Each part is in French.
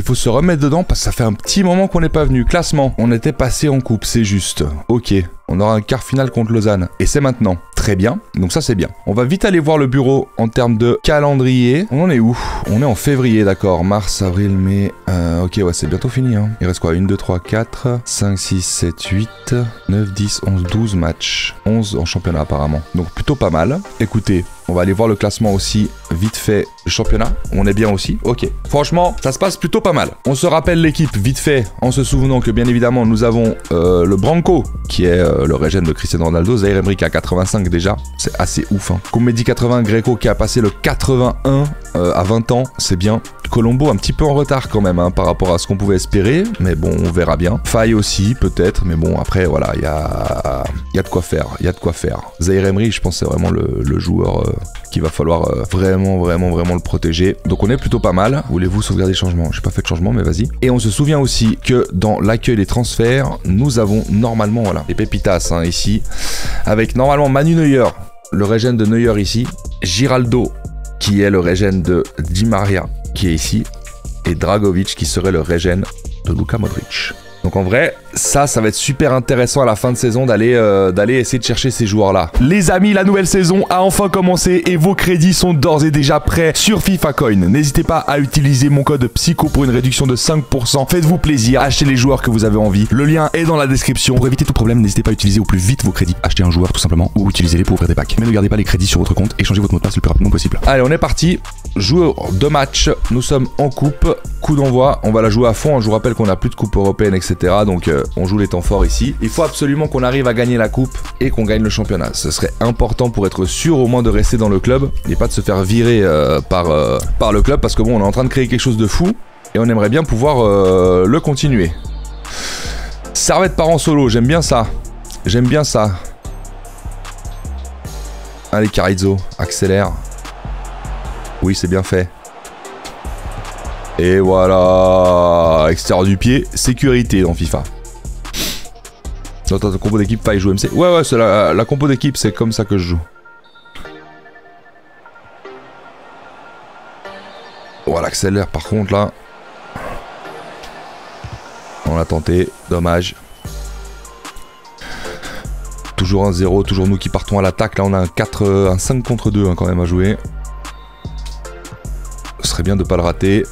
Il faut se remettre dedans parce que ça fait un petit moment qu'on n'est pas venu. Classement, on était passé en coupe, c'est juste. Ok, on aura un quart final contre Lausanne. Et c'est maintenant. Très bien. Donc ça, c'est bien. On va vite aller voir le bureau en termes de calendrier. On en est où? On est en février, d'accord. Mars, avril, mai. Euh, ok, ouais, c'est bientôt fini. Hein. Il reste quoi? 1, 2, 3, 4, 5, 6, 7, 8, 9, 10, 11, 12 matchs. 11 en championnat apparemment. Donc plutôt pas mal. Écoutez, on va aller voir le classement aussi vite fait le championnat. On est bien aussi. Ok. Franchement, ça se passe plutôt pas mal. On se rappelle l'équipe vite fait en se souvenant que bien évidemment nous avons euh, le Branco qui est euh, le régène de Cristiano Ronaldo, Zaire Emery à 85 déjà. C'est assez ouf. Hein. Comédie 80, Greco qui a passé le 81 euh, à 20 ans. C'est bien. Colombo un petit peu en retard quand même hein, par rapport à ce qu'on pouvait espérer, mais bon, on verra bien. Faille aussi, peut-être, mais bon, après, voilà, il y a, a de quoi faire, il y a de quoi faire. Zaire Emery, je pense, c'est vraiment le, joueur euh, qu'il va falloir euh, vraiment, vraiment, vraiment le protéger. Donc on est plutôt pas mal. Voulez-vous sauvegarder changement? J'ai pas fait de changement, mais vas-y. Et on se souvient aussi que dans l'accueil des transferts, nous avons normalement, voilà, les pépitas hein, ici, avec normalement Manu Neuer, le régène de Neuer ici, Giraldo, qui est le régène de Di Maria, qui est ici, et Dragovic qui serait le régène de Luka Modric. Donc en vrai, ça, ça va être super intéressant à la fin de saison d'aller euh, d'aller essayer de chercher ces joueurs-là. Les amis, la nouvelle saison a enfin commencé et vos crédits sont d'ores et déjà prêts sur FIFA Coin. N'hésitez pas à utiliser mon code PSYCHO pour une réduction de 5%. Faites-vous plaisir, achetez les joueurs que vous avez envie. Le lien est dans la description. Pour éviter tout problème, n'hésitez pas à utiliser au plus vite vos crédits. Achetez un joueur tout simplement ou utilisez-les pour ouvrir des packs. Mais ne gardez pas les crédits sur votre compte et changez votre mot de passe le plus rapidement possible. Allez, on est parti. Joueur de match, nous sommes en coupe. Coup d'envoi, on va la jouer à fond. Je vous rappelle qu'on a plus de coupe européenne, etc. Donc euh, on joue les temps forts ici. Il faut absolument qu'on arrive à gagner la coupe et qu'on gagne le championnat. Ce serait important pour être sûr au moins de rester dans le club et pas de se faire virer euh, par, euh, par le club parce que bon, on est en train de créer quelque chose de fou et on aimerait bien pouvoir le continuer. Servette part en solo, j'aime bien ça. J'aime bien ça. Allez, Carizzo, accélère. Oui, c'est bien fait. Et voilà, extérieur du pied, sécurité dans FIFA. Attends, compo d'équipe, faille jouer MC. Ouais, ouais, c'est la, compo d'équipe, c'est comme ça que je joue. Voilà, accélère par contre là. On l'a tenté, dommage. Toujours un 0, toujours nous qui partons à l'attaque. Là, on a un, 4, un 5 contre 2 hein, quand même à jouer. Ce serait bien de pas le rater.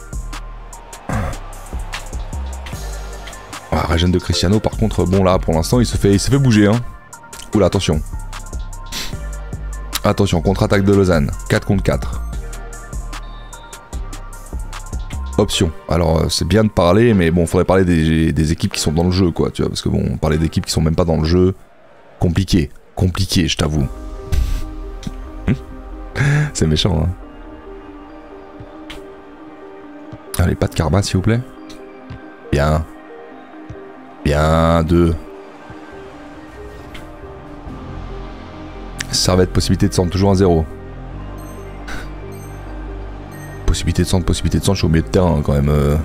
Régène de Cristiano, par contre, bon là, pour l'instant, il se fait, il se fait bouger. Hein. Oula, attention. Attention, contre-attaque de Lausanne. 4 contre 4. Option. Alors, euh, c'est bien de parler, mais bon, faudrait parler des, équipes qui sont dans le jeu, quoi, tu vois, parce que bon, parler d'équipes qui sont même pas dans le jeu, compliqué. Compliqué, je t'avoue. c'est méchant, hein. Allez, pas de karma, s'il vous plaît. Bien. Bien, deux. Servette, possibilité de centre, toujours un zéro. Possibilité de centre, possibilité de centre, je suis au milieu de terrain quand même. Euh.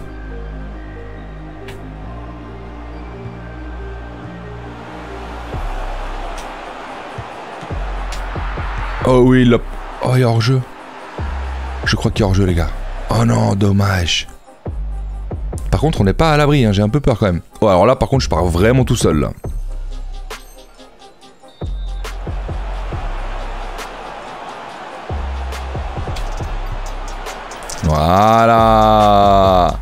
Oh oui, il Oh, il y a hors-jeu. Je crois qu'il y a hors-jeu, les gars. Oh non, dommage. Par contre, on n'est pas à l'abri, hein, j'ai un peu peur quand même. Oh, alors là, par contre, je pars vraiment tout seul, là. Voilà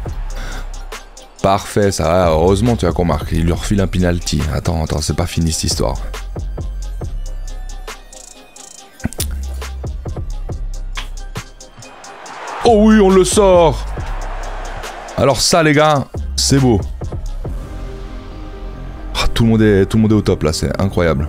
Parfait, ça heureusement tu as qu'on marque. Il lui refile un penalty. Attends, attends, c'est pas fini cette histoire. Oh oui, on le sort alors ça les gars, c'est beau. Ah, tout, le monde est, tout le monde est au top là, c'est incroyable.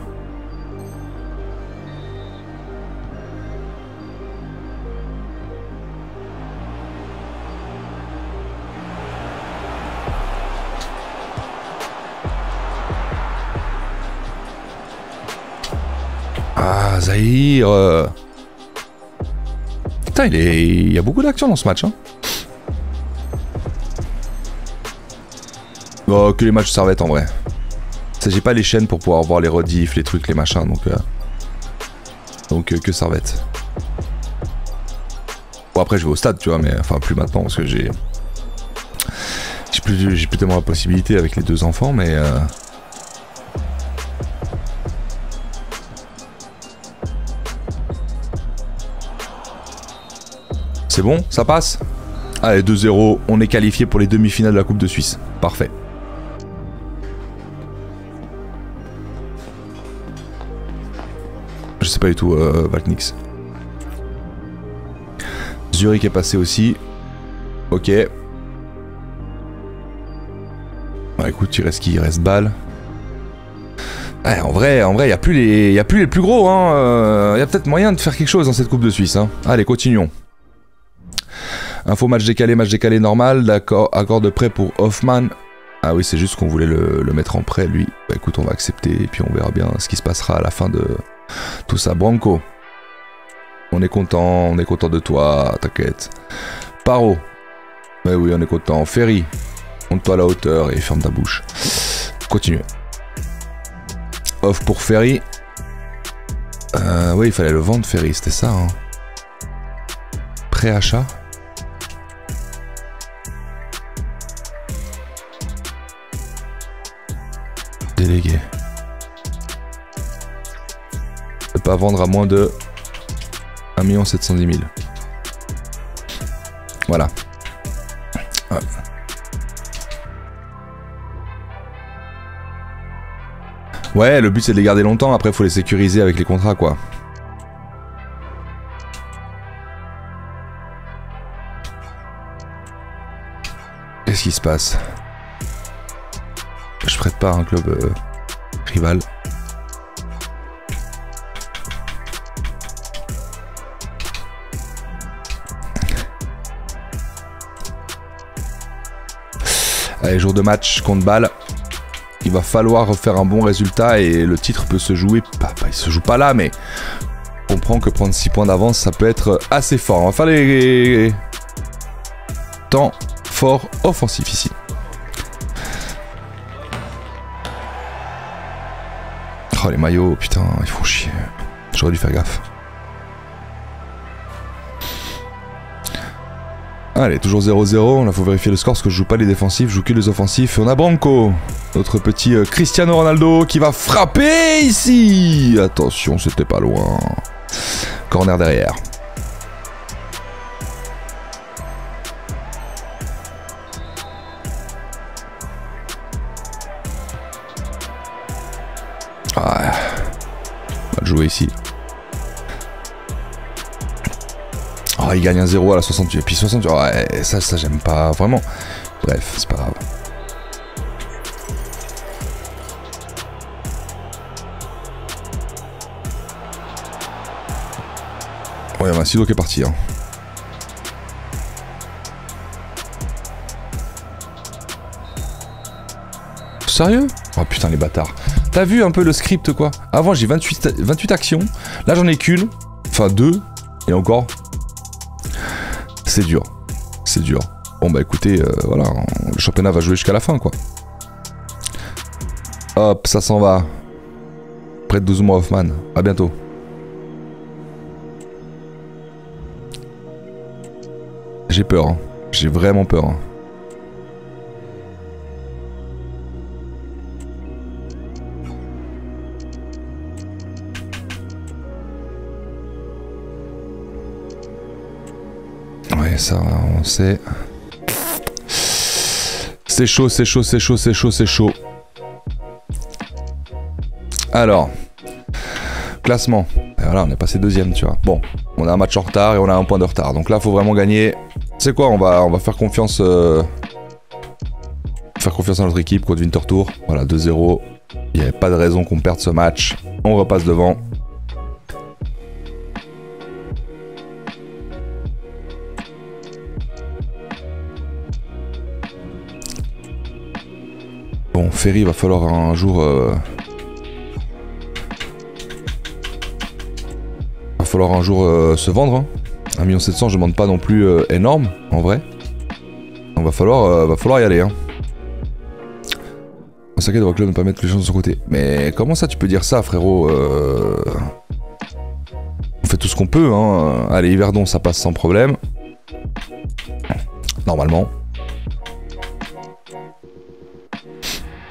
Ah, Zahir. Il, y a beaucoup d'action dans ce match. Hein. Bon, que les matchs servent en vrai. J'ai pas les chaînes pour pouvoir voir les rediffs, les trucs, les machins, donc... Euh, donc euh, que servette. Bon après je vais au stade, tu vois, mais enfin plus maintenant parce que j'ai... plus, j'ai plus tellement la possibilité avec les deux enfants, mais... Euh... C'est bon Ça passe Allez, 2-0, on est qualifié pour les demi-finales de la Coupe de Suisse. Parfait. Je sais pas du tout, euh. Zurich est passé aussi. Ok. Bah écoute, il reste qui? Il reste balle. en vrai, en vrai, il n'y a, plus les, a plus les plus gros. Il hein. euh, y a peut-être moyen de faire quelque chose dans cette Coupe de Suisse. Hein. Allez, continuons. Info match décalé, match décalé normal. D'accord, accord de prêt pour Hoffman. Ah oui, c'est juste qu'on voulait le, mettre en prêt, lui. Bah écoute, on va accepter et puis on verra bien ce qui se passera à la fin de tout ça. Branco. On est content, on est content de toi, t'inquiète. Paro. Mais oui, on est content. Ferry. Monte-toi à la hauteur et ferme ta bouche. Continue. Off pour Ferry. Euh, oui, il fallait le vendre, Ferry, c'était ça. Hein. Pré-achat vendre à moins de 1 710 000. Voilà. Ouais, le but c'est de les garder longtemps, après faut les sécuriser avec les contrats quoi. Qu'est-ce qui se passe? Je prête pas un club euh, rival. Allez, jour de match contre balle. Il va falloir faire un bon résultat et le titre peut se jouer. Il se joue pas là, mais on comprend que prendre 6 points d'avance, ça peut être assez fort. On va faire les temps forts offensifs ici. Oh, les maillots, putain, ils font chier. J'aurais dû faire gaffe. Allez, toujours 0-0. Là, faut vérifier le score parce que je joue pas les défensifs, je joue que les offensifs. On a Branco, notre petit euh, Cristiano Ronaldo qui va frapper ici. Attention, c'était pas loin. Corner derrière. Oh, il gagne un 0 à la 68. Et puis 68, ouais, ça, ça j'aime pas vraiment. Bref, c'est pas grave. Ouais, il y a qui est parti. Hein. Sérieux? Oh putain les bâtards. T'as vu un peu le script quoi? Avant j'ai 28, 28 actions, là j'en ai qu'une, enfin deux, et encore. C'est dur, c'est dur. Bon bah écoutez, euh, voilà, le championnat va jouer jusqu'à la fin quoi. Hop, ça s'en va. Près de 12 mois Hoffman, à bientôt. J'ai peur, hein. j'ai vraiment peur. Hein. On sait. C'est chaud, c'est chaud, c'est chaud, c'est chaud, c'est chaud. Alors, classement. voilà, on est passé deuxième, tu vois. Bon, on a un match en retard et on a un point de retard. Donc là, faut vraiment gagner. C'est quoi On va, on va faire confiance. Euh, faire confiance à notre équipe contre Winter Tour. Voilà, 2-0. Il n'y avait pas de raison qu'on perde ce match. On repasse devant. Ferry, va falloir un jour... Euh... Va falloir un jour euh, se vendre. Hein. 1 700 je demande pas non plus euh, énorme, en vrai. Donc va falloir, va falloir y aller. Hein. Masaka doit club ne pas mettre les gens de son côté. Mais comment ça tu peux dire ça, frérot On fait tout ce qu'on peut. Hein. Allez, Yverdon, ça passe sans problème. Normalement.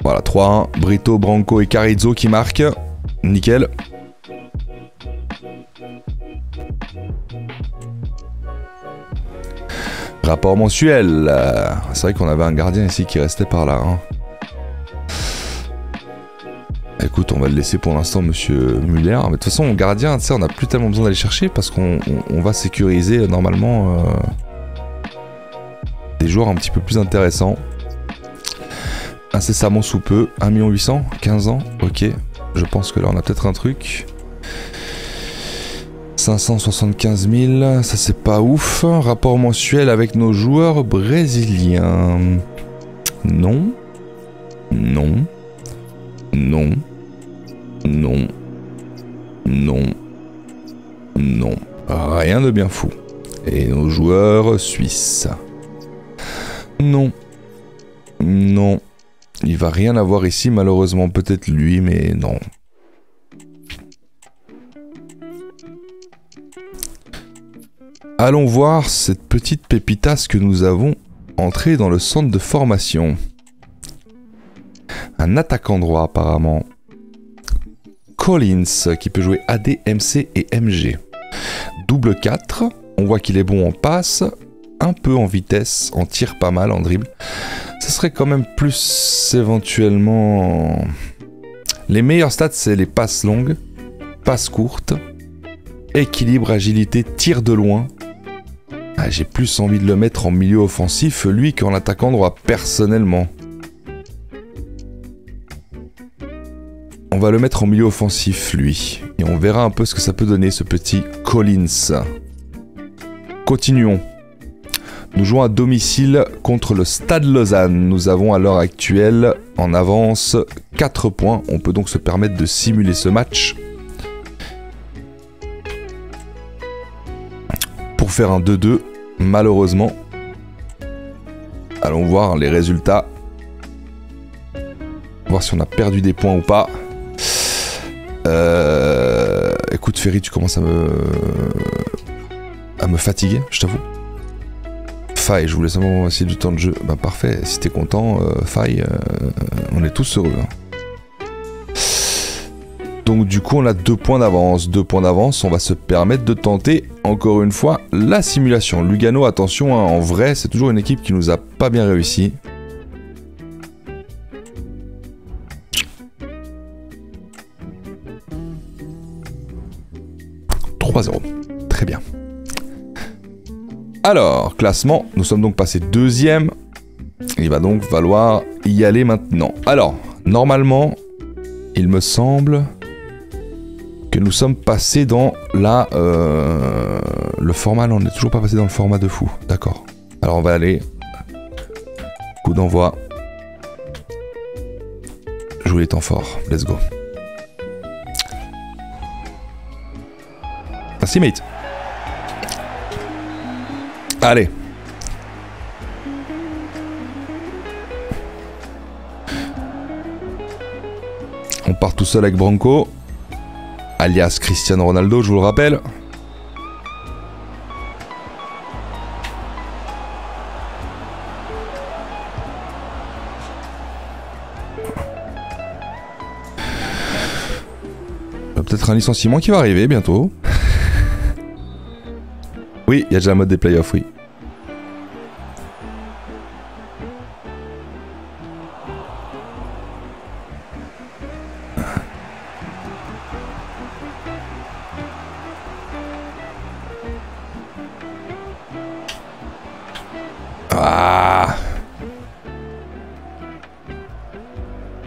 Voilà, 3-1. Brito, Branco et Carizzo qui marquent. Nickel. Rapport mensuel. C'est vrai qu'on avait un gardien ici qui restait par là. Hein. Écoute, on va le laisser pour l'instant, monsieur Muller. Mais de toute façon, gardien, on n'a plus tellement besoin d'aller chercher parce qu'on va sécuriser euh, normalement euh, des joueurs un petit peu plus intéressants. Incessamment sous peu. 1 800 15 ans Ok. Je pense que là, on a peut-être un truc. 575 000, ça c'est pas ouf. Rapport mensuel avec nos joueurs brésiliens. Non. Non. Non. Non. Non. Non. Rien de bien fou. Et nos joueurs suisses. Non. Non. Il va rien avoir ici malheureusement. Peut-être lui, mais non. Allons voir cette petite pépitasse que nous avons entrée dans le centre de formation. Un attaquant droit apparemment. Collins qui peut jouer AD, MC et MG. Double 4, on voit qu'il est bon en passe, un peu en vitesse, en tir pas mal, en dribble. Ce serait quand même plus éventuellement... Les meilleurs stats, c'est les passes longues, passes courtes, équilibre, agilité, tir de loin. Ah, j'ai plus envie de le mettre en milieu offensif, lui, qu'en attaquant droit, personnellement. On va le mettre en milieu offensif, lui. Et on verra un peu ce que ça peut donner, ce petit Collins. Continuons. Nous jouons à domicile contre le Stade Lausanne. Nous avons à l'heure actuelle en avance 4 points. On peut donc se permettre de simuler ce match. Pour faire un 2-2, malheureusement. Allons voir les résultats. Voir si on a perdu des points ou pas. Euh, écoute Ferry, tu commences à me à me fatiguer, je t'avoue. Faille, je voulais simplement essayer du temps de jeu. Bah parfait, si t'es content, euh, Faille, euh, on est tous heureux. Hein. Donc du coup on a deux points d'avance. Deux points d'avance, on va se permettre de tenter encore une fois la simulation. Lugano, attention, hein, en vrai c'est toujours une équipe qui nous a pas bien réussi. 3-0. Très bien. Alors, classement, nous sommes donc passés deuxième. Il va donc falloir y aller maintenant. Alors, normalement, il me semble que nous sommes passés dans la... Euh, le format, on n'est toujours pas passé dans le format de fou. D'accord. Alors on va aller... Coup d'envoi. Jouer les temps forts. Let's go. Merci, mate. Allez. On part tout seul avec Branco. Alias Cristiano Ronaldo, je vous le rappelle. Peut-être un licenciement qui va arriver bientôt. Oui, il y a déjà le mode des playoffs, oui. Ah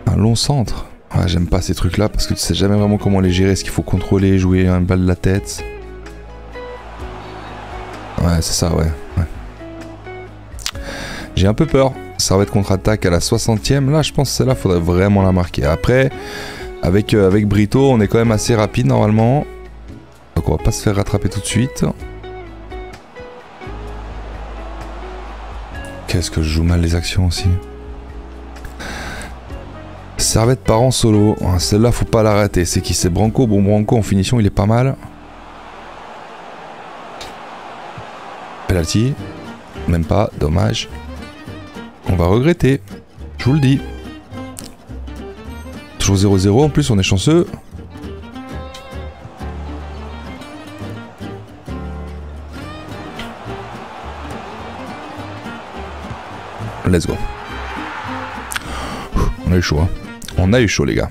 Un long centre. Ah, J'aime pas ces trucs là parce que tu sais jamais vraiment comment les gérer. ce qu'il faut contrôler, jouer un balle de la tête? C'est ça, ouais. J'ai un peu peur. Être contre-attaque à la 60e. Là, je pense que celle-là, faudrait vraiment la marquer. Après, avec, euh, avec Brito, on est quand même assez rapide normalement. Donc on va pas se faire rattraper tout de suite. Qu'est-ce que je joue mal les actions aussi. Servette par en solo. Celle-là, faut pas l'arrêter. C'est qui? C'est Branco. Bon, Branco en finition, il est pas mal. Même pas, dommage. On On va regretter. Je vous le dis. Toujours 0-0, en plus on est chanceux. Let's go. On a eu chaud, hein. On a eu chaud, les gars.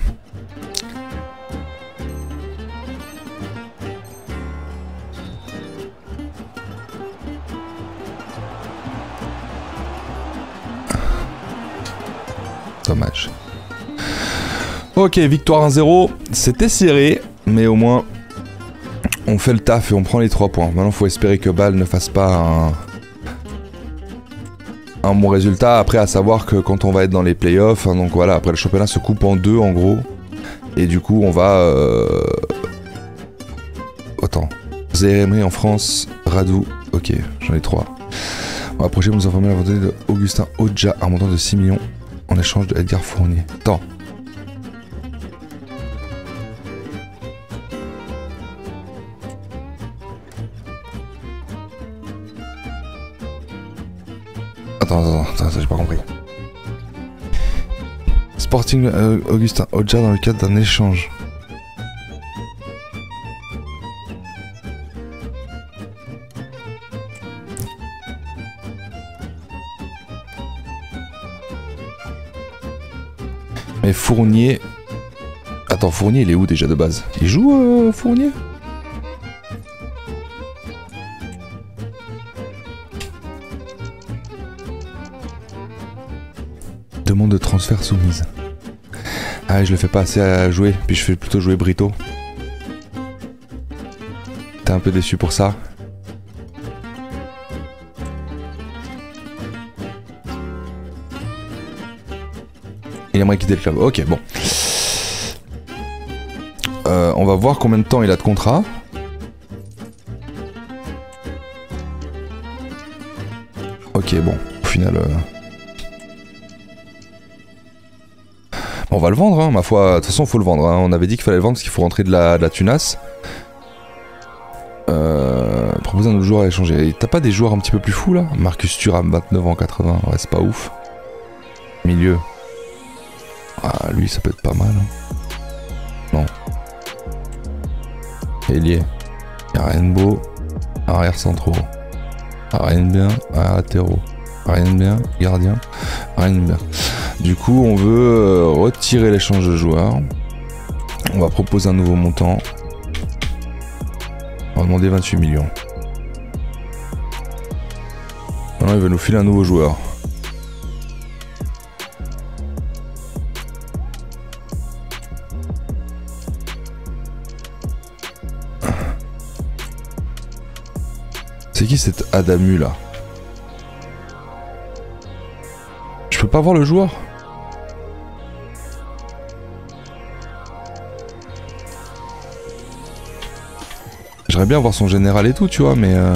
Ok, victoire 1-0. C'était serré, mais au moins on fait le taf et on prend les 3 points. Maintenant, faut espérer que Ball ne fasse pas un, bon résultat. Après, à savoir que quand on va être dans les playoffs, hein, donc voilà, après le championnat se coupe en deux en gros. Et du coup, on va. Euh... Attends. Zérémy en France, Radou, ok, j'en ai trois. On va approcher, nous informer la de Augustin Oja, un montant de 6 millions en échange de Edgar Fournier. Attends, attends, j'ai pas compris. Sporting euh, Augustin Oja dans le cadre d'un échange. Mais Fournier... Attends, Fournier, il est où déjà de base? Il joue euh, Fournier? De transfert soumise. Ah, je le fais pas assez à jouer, puis je fais plutôt jouer Brito. T'es un peu déçu pour ça Il aimerait quitter le club. Ok, bon. Euh, on va voir combien de temps il a de contrat. Ok, bon. Au final... euh, On va le vendre, hein, ma foi. De toute façon, faut le vendre. hein. On avait dit qu'il fallait le vendre parce qu'il faut rentrer de la, tunasse. Euh, proposer un autre joueur à échanger. T'as pas des joueurs un petit peu plus fous là? Marcus Thuram, 29 ans, 80. Ouais, c'est pas ouf. Milieu. Ah, lui, ça peut être pas mal. hein. Non. Ailier. Y'a. Arrière centraux. Ah, Rien de bien. Arrière latéraux. Rien de bien. Gardien. Rien de bien. Du coup, on veut euh, retirer l'échange de joueurs. On va proposer un nouveau montant. On va demander 28 millions. Maintenant, il va nous filer un nouveau joueur. C'est qui cet Adamu là? Je peux pas voir le joueur? J'aimerais bien voir son général et tout, tu vois, mais... euh,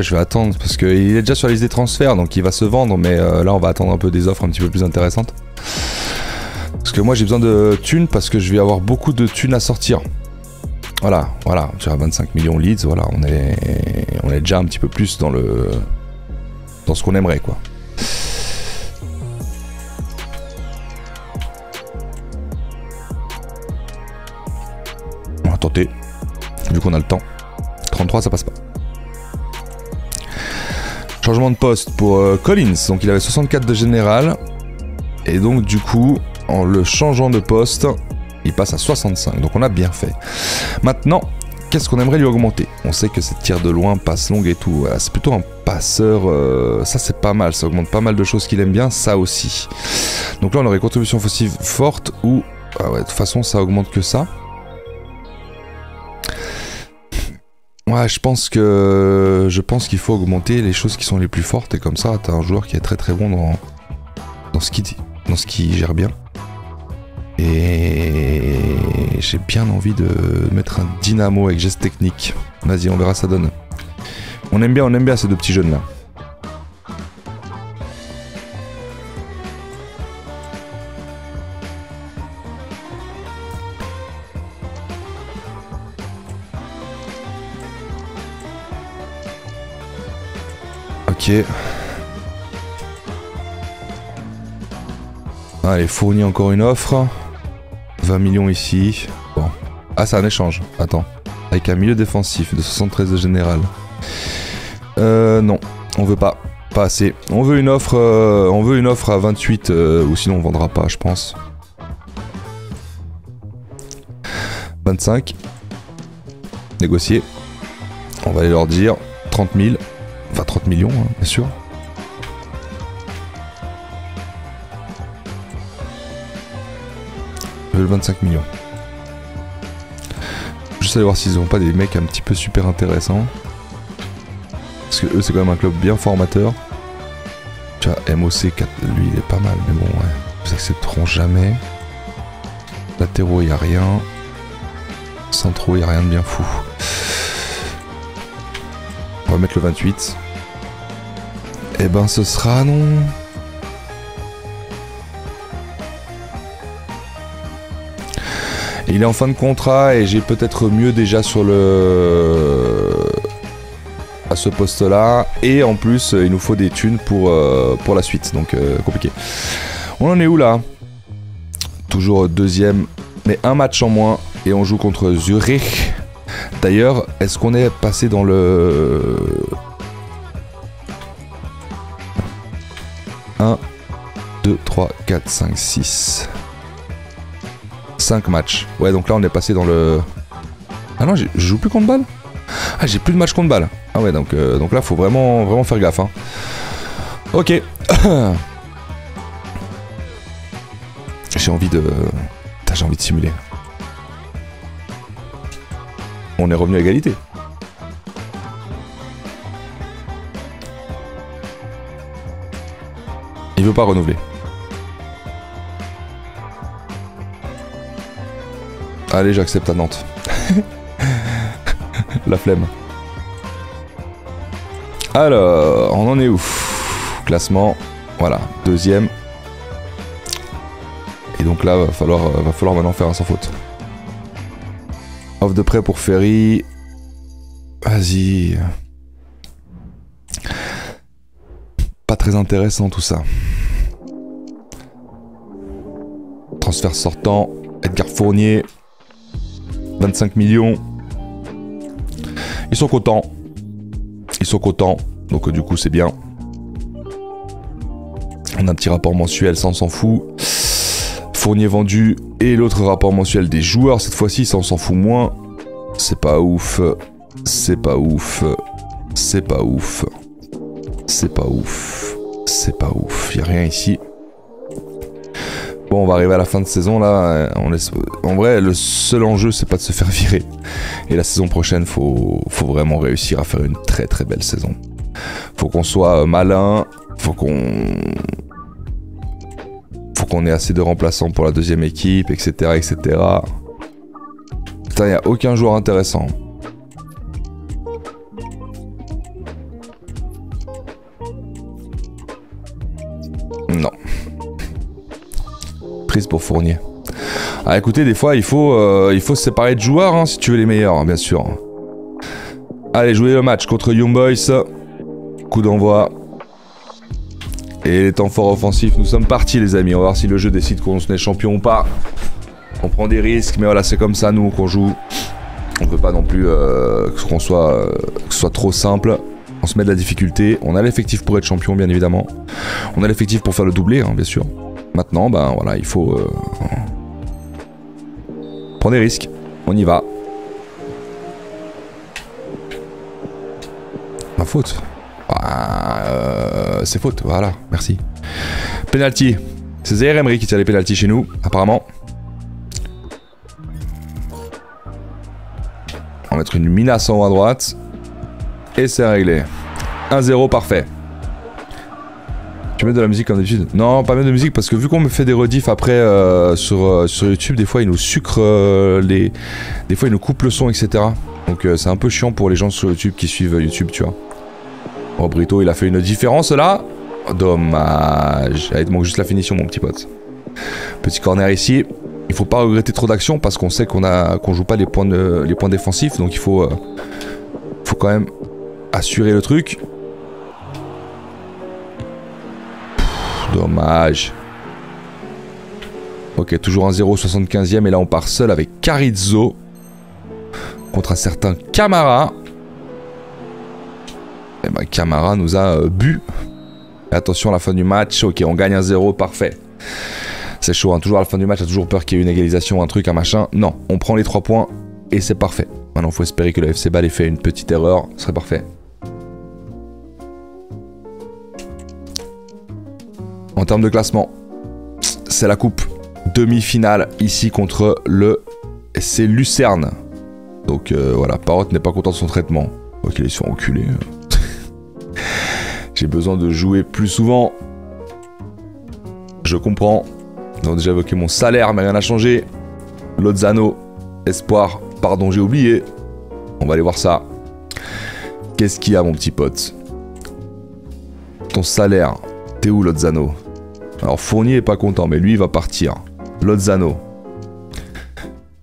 Je vais attendre parce qu'il est déjà sur la liste des transferts, donc il va se vendre, mais euh, là on va attendre un peu des offres un petit peu plus intéressantes. Parce que moi j'ai besoin de thunes parce que je vais avoir beaucoup de thunes à sortir. Voilà, voilà, tu as 25 millions leads, voilà, on est, on est déjà un petit peu plus dans le, dans ce qu'on aimerait quoi. On va tenter, vu qu'on a le temps. 33 ça passe pas. Changement de poste pour euh, Collins. Donc il avait 64 de général. Et donc du coup, en le changeant de poste, il passe à 65. Donc on a bien fait. Maintenant, qu'est-ce qu'on aimerait lui augmenter? On sait que c'est tir de loin, passe longue et tout. C'est plutôt un passeur. euh, ça c'est pas mal. Ça augmente pas mal de choses qu'il aime bien. Ça aussi. Donc là on aurait contribution offensive forte ou... Ah ouais, de toute façon ça augmente que ça. Ouais, je pense que je pense qu'il faut augmenter les choses qui sont les plus fortes et comme ça, t'as un joueur qui est très très bon dans ce qui gère bien. Et j'ai bien envie de mettre un dynamo avec geste technique. Vas-y, on verra ça donne. On aime bien, on aime bien ces deux petits jeunes là. Ok. Allez, fournit encore une offre. 20 millions ici. Bon. Ah, c'est un échange. Attends. Avec un milieu défensif de 73 de général. Euh, non. On veut pas. Pas assez. On veut une offre, euh, on veut une offre à 28, euh, ou sinon on vendra pas, je pense. 25. Négocier. On va aller leur dire 30 000. Enfin 30 millions, hein, bien sûr. Ils veulent 25 millions. Juste aller voir s'ils ont pas des mecs un petit peu super intéressants. Parce que eux c'est quand même un club bien formateur. Tu vois, MOC 4, lui il est pas mal, mais bon ouais. Ils accepteront jamais. Latéraux y a rien. Centraux y a rien de bien fou. On va mettre le 28. Eh ben ce sera non. Il est en fin de contrat et j'ai peut-être mieux déjà sur le à ce poste là et en plus il nous faut des thunes pour, euh, la suite donc euh, compliqué. On en est où là? Toujours deuxième mais un match en moins et on joue contre Zurich. D'ailleurs, est-ce qu'on est passé dans le 1 2 3 4 5 6 5 matchs. Ouais, donc là on est passé dans le Ah non, je joue plus contre balle Ah, j'ai plus de match contre balle. Ah ouais, donc euh, donc là faut vraiment vraiment faire gaffe hein. OK. j'ai envie de j'ai envie de simuler. On est revenu à égalité. Il veut pas renouveler. Allez, j'accepte à Nantes. La flemme. Alors, on en est où? Classement. Voilà, deuxième. Et donc là, va falloir, va falloir maintenant faire un sans faute. Offre de prêt pour Ferry. Vas-y. Pas très intéressant tout ça. Transfert sortant. Edgar Fournier. 25 millions. Ils sont contents. Ils sont contents. Donc du coup c'est bien. On a un petit rapport mensuel, ça on s'en fout. Fournier vendu et l'autre rapport mensuel des joueurs. Cette fois-ci, ça on s'en fout moins. C'est pas ouf. C'est pas ouf. C'est pas ouf. C'est pas ouf. C'est pas ouf. Y a rien ici. Bon, on va arriver à la fin de saison là. En vrai, le seul enjeu, c'est pas de se faire virer. Et la saison prochaine, faut, faut vraiment réussir à faire une très très belle saison. Faut qu'on soit malin. Faut qu'on qu'on ait assez de remplaçants pour la deuxième équipe, etc. etc. Putain, y a aucun joueur intéressant. Non. Triste pour Fournier. Ah écoutez, des fois il faut, euh, il se séparer de joueurs hein, si tu veux les meilleurs, hein, bien sûr. Allez, jouer le match contre Young Boys. Coup d'envoi. Et les temps forts offensifs, nous sommes partis les amis. On va voir si le jeu décide qu'on se met champion ou pas. On prend des risques, mais voilà, c'est comme ça nous qu'on joue. On veut pas non plus euh, qu'on soit, euh, que ce soit trop simple. On se met de la difficulté. On a l'effectif pour être champion, bien évidemment. On a l'effectif pour faire le doublé, hein, bien sûr. Maintenant, ben voilà, il faut euh, prendre des risques. On y va. Ma faute. Ah, euh, c'est faute, voilà, merci. Penalty. C'est Zaire Emery qui tire les penalties chez nous, apparemment. On va mettre une minace en haut à droite. Et c'est réglé. 1-0, parfait. Tu mets de la musique comme d'habitude? Non, pas mettre de musique parce que vu qu'on me fait des rediffs après euh, sur, euh, sur YouTube, des fois il nous sucre euh, les. Des fois il nous coupe le son, etc. Donc c'est un peu chiant pour les gens sur YouTube qui suivent YouTube, tu vois. Oh, Brito, il a fait une différence là. Dommage. Allez, il te manque juste la finition, mon petit pote. Petit corner ici. Il faut pas regretter trop d'action parce qu'on sait qu'on a qu'on joue pas les points, défensifs. Donc il faut, faut quand même assurer le truc. Dommage. Ok, toujours un 0, 75e. Et là, on part seul avec Carizzo. Contre un certain Camara. Et eh ben, Camara nous a euh, bu. attention à la fin du match. Ok, on gagne un 0, parfait. C'est chaud, hein. toujours à la fin du match, a toujours peur qu'il y ait une égalisation, un truc, un machin. Non, on prend les 3 points et c'est parfait. Maintenant, faut espérer que le FC Ball ait fait une petite erreur, ce serait parfait. En termes de classement, c'est la coupe demi-finale ici contre le c'est Lucerne. Donc euh, voilà, Parrot n'est pas content de son traitement. Ok, ils sont enculés. J'ai besoin de jouer plus souvent. Je comprends. Ils ont déjà évoqué mon salaire, mais rien n'a changé. Lozano, espoir, pardon, j'ai oublié. On va aller voir ça. Qu'est-ce qu'il y a, mon petit pote? Ton salaire, t'es où, Lozano? Alors Fournier est pas content, mais lui il va partir. Lozano.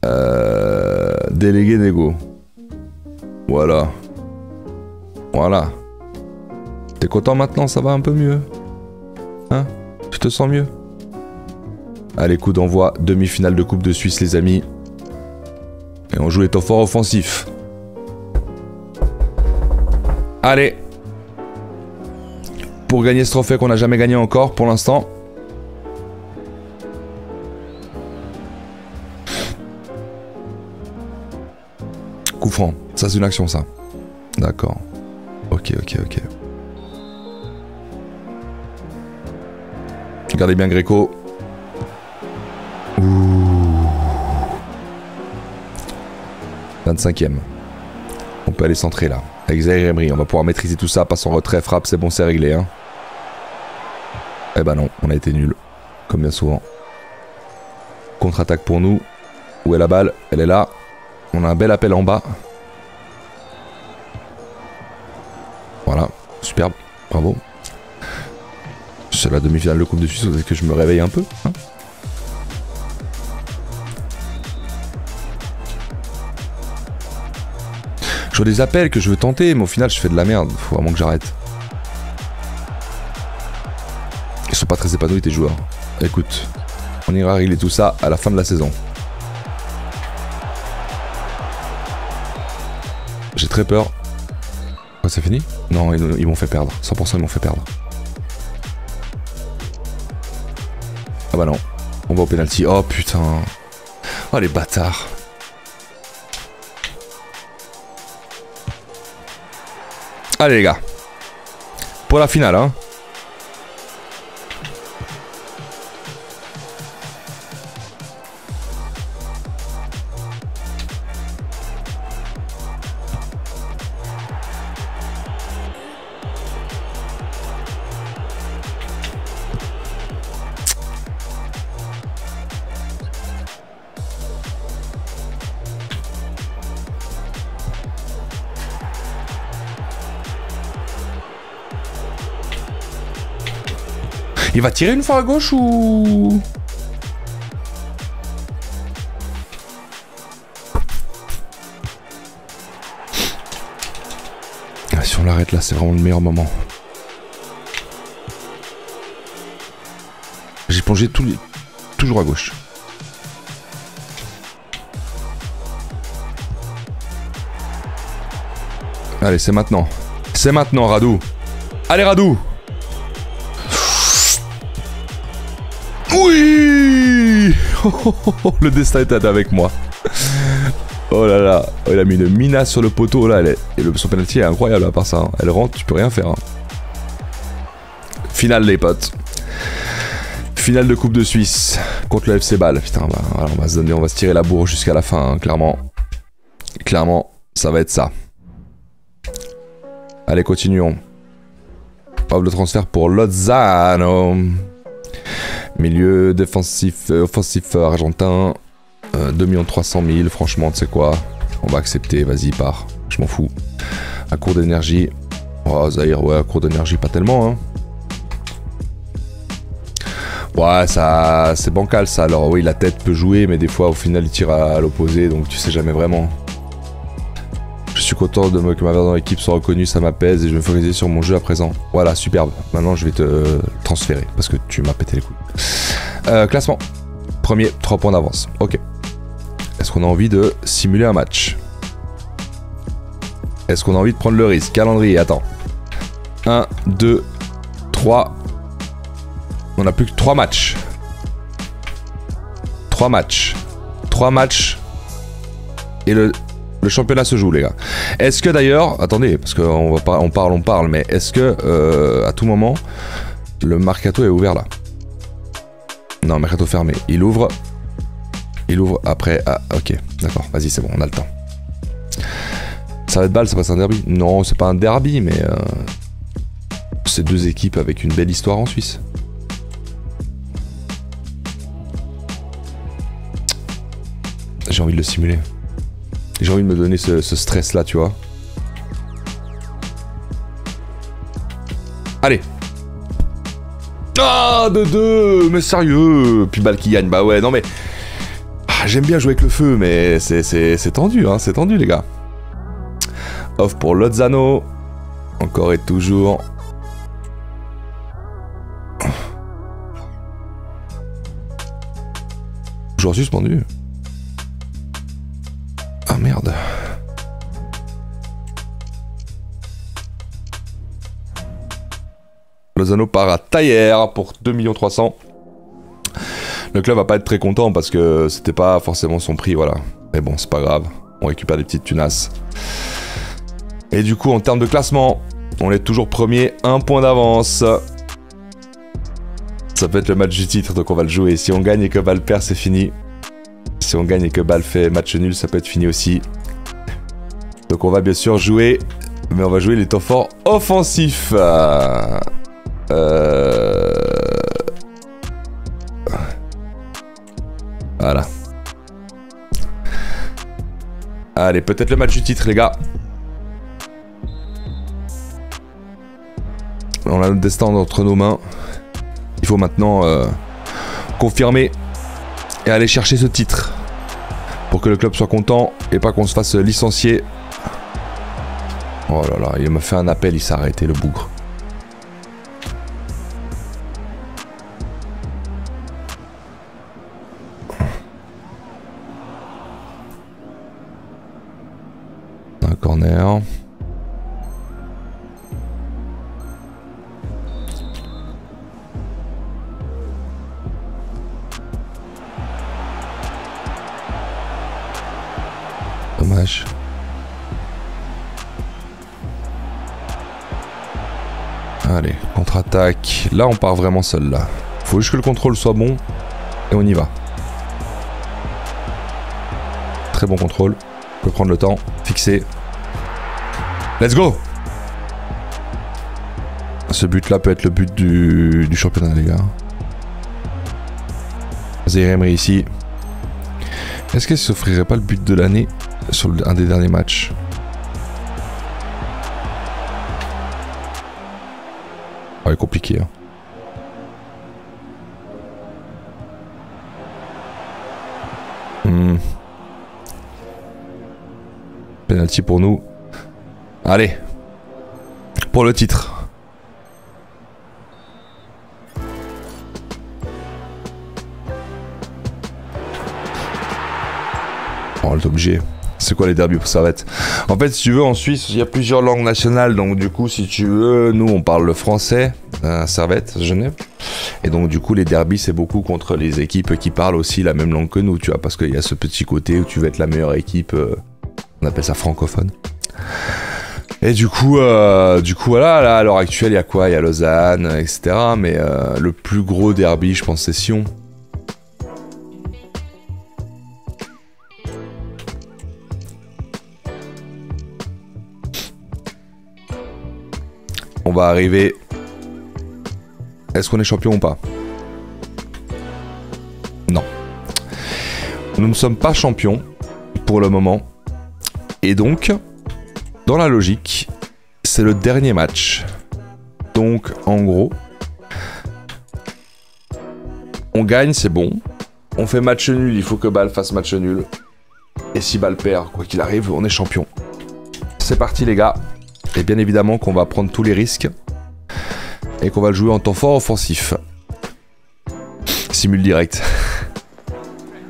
Euh, délégué Nego. Voilà. Voilà. T'es content maintenant, ça va un peu mieux Hein Tu te sens mieux Allez, coup d'envoi, demi-finale de Coupe de Suisse les amis. Et on joue les temps forts offensifs. Allez Pour gagner ce trophée qu'on n'a jamais gagné encore pour l'instant. Ça, c'est une action, ça. D'accord. Ok, ok, ok. Regardez bien Greco. Ouh. 25ème. On peut aller centrer là. Avec Zaire Emery, on va pouvoir maîtriser tout ça. Passe en retrait, frappe, c'est bon, c'est réglé. Hein. Eh ben non, on a été nul. Comme bien souvent. Contre-attaque pour nous. Où est la balle? Elle est là. On a un bel appel en bas. Voilà, superbe, bravo. C'est la demi-finale de Coupe de Suisse, vous que je me réveille un peu. Hein je vois des appels que je veux tenter, mais au final je fais de la merde. Faut vraiment que j'arrête. Ils sont pas très épanouis tes joueurs. Écoute, on ira régler tout ça à la fin de la saison. J'ai très peur. Quoi, c'est fini? Non, ils, m'ont fait perdre. 100% ils m'ont fait perdre. Ah bah non. On va au penalty. Oh putain. Oh les bâtards. Allez les gars. Pour la finale, hein. Va tirer une fois à gauche ou... Ah, si on l'arrête là, c'est vraiment le meilleur moment. J'ai plongé tous les... toujours à gauche. Allez, c'est maintenant. C'est maintenant, Radou. Allez, Radou Le destin est avec moi. Oh là là, oh, il a mis une mina sur le poteau là, et le, son penalty est incroyable à part ça. Hein. Elle rentre, tu peux rien faire. Hein. Finale les potes. Finale de Coupe de Suisse contre le FC Ball. Putain, bah, on va se donner, on va se tirer la bourre jusqu'à la fin, hein, clairement. Clairement, ça va être ça. Allez, continuons. Hop, le transfert pour Lozano. Milieu défensif, euh, offensif argentin. 2 300 000, franchement, tu sais quoi On va accepter, vas-y, pars. Je m'en fous. À court d'énergie. Oh, Zahir, ouais, à court d'énergie, pas tellement, hein. Ouais, ça, c'est bancal ça. Alors oui, la tête peut jouer, mais des fois, au final, il tire à, l'opposé, donc tu sais jamais vraiment. Je suis content de que ma version dans l'équipe soit reconnue, ça m'apaise et je vais me focaliser sur mon jeu à présent. Voilà, superbe. Maintenant, je vais te transférer parce que tu m'as pété les couilles. Euh, classement. Premier, 3 points d'avance. Ok. Est-ce qu'on a envie de simuler un match? Est-ce qu'on a envie de prendre le risque? Calendrier, attends. 1, 2, 3, on a plus que 3 matchs. 3 matchs. 3 matchs. Et le, championnat se joue, les gars. Est-ce que d'ailleurs, attendez, parce qu'on va pas, on parle, on parle, mais est-ce que euh, à tout moment, le mercato est ouvert là? Non, mercato fermé. Il ouvre. Il ouvre après. Ah, ok, d'accord. Vas-y, c'est bon, on a le temps. Ça va être balle, ça passe un derby? Non, c'est pas un derby, mais euh, c'est deux équipes avec une belle histoire en Suisse. J'ai envie de le simuler. J'ai envie de me donner ce, stress là, tu vois. Allez Ah, de deux Mais sérieux Puis balle qui gagne, bah ouais, non mais... Ah, j'aime bien jouer avec le feu, mais c'est tendu, hein, c'est tendu les gars. Off pour Lozano. Encore et toujours. Joueur suspendu. Merde. Lozano part à Taillère pour 2 300 Le club va pas être très content parce que c'était pas forcément son prix, voilà. Mais bon, c'est pas grave. On récupère des petites tunasses. Et du coup, en termes de classement, on est toujours premier, un point d'avance. Ça peut être le match du titre, donc on va le jouer. Si on gagne et que Val perd, c'est fini. Si on gagne et que Ball fait match nul, ça peut être fini aussi. Donc on va bien sûr jouer, mais on va jouer les temps forts offensifs. Euh... Voilà. Allez, peut-être le match du titre, les gars. On a notre destin entre nos mains. Il faut maintenant euh, confirmer et aller chercher ce titre pour que le club soit content et pas qu'on se fasse licencier. Oh là là, il m'a fait un appel, il s'est arrêté le bougre. Un corner. Allez, contre-attaque. Là, on part vraiment seul, là. Faut juste que le contrôle soit bon. Et on y va. Très bon contrôle. On peut prendre le temps. Fixer. Let's go Ce but-là peut être le but du, championnat, les gars. Zaire ici. Est-ce qu'elle s'offrirait pas le but de l'année? Sur un des derniers matchs. Ouais, compliqué. Hein. Hmm. Penalty pour nous. Allez. Pour le titre. Est obligé. C'est quoi les derbys pour Servette En fait, si tu veux, en Suisse, il y a plusieurs langues nationales. Donc, du coup, si tu veux, nous, on parle le français à Servette, Genève. Et donc, du coup, les derbys, c'est beaucoup contre les équipes qui parlent aussi la même langue que nous, tu vois. Parce qu'il y a ce petit côté où tu veux être la meilleure équipe. Euh, on appelle ça francophone. Et du coup, euh, du coup, voilà, là, à l'heure actuelle, il y a quoi? Il y a Lausanne, etc. Mais euh, le plus gros derby, je pense, c'est Sion. Va arriver est-ce qu'on est champion ou pas? Non. Nous ne sommes pas champions pour le moment. Et donc, dans la logique, c'est le dernier match. Donc, en gros, on gagne, c'est bon. On fait match nul, il faut que Ball fasse match nul. Et si Ball perd, quoi qu'il arrive, on est champion. C'est parti les gars. Et bien évidemment qu'on va prendre tous les risques. Et qu'on va le jouer en temps fort offensif. Simule direct.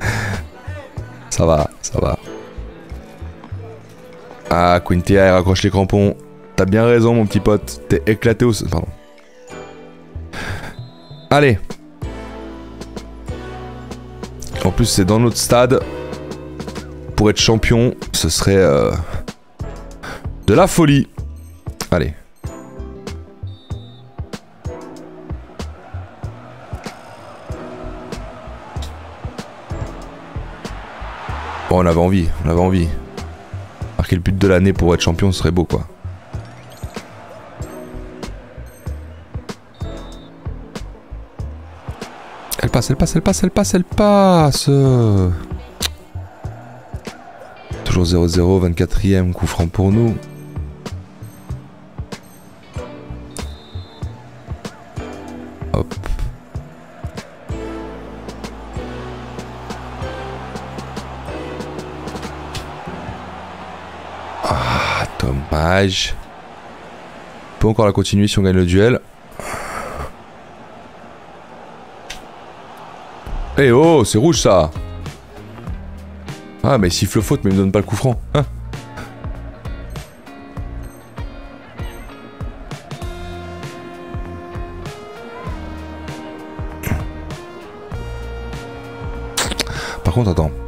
ça va, ça va. Ah, Quinty raccroche les crampons. T'as bien raison mon petit pote. T'es éclaté au... Pardon. Allez, en plus, c'est dans notre stade. Pour être champion, ce serait euh, de la folie. Allez. Bon, on avait envie, on avait envie. Marquer le but de l'année pour être champion, serait beau, quoi. Elle passe, elle passe, elle passe, elle passe, elle passe. Toujours 0-0, 24ème coup franc pour nous. On peut encore la continuer si on gagne le duel. Eh oh, c'est rouge ça Ah mais il siffle faute mais il me donne pas le coup franc. Hein Par contre, attends.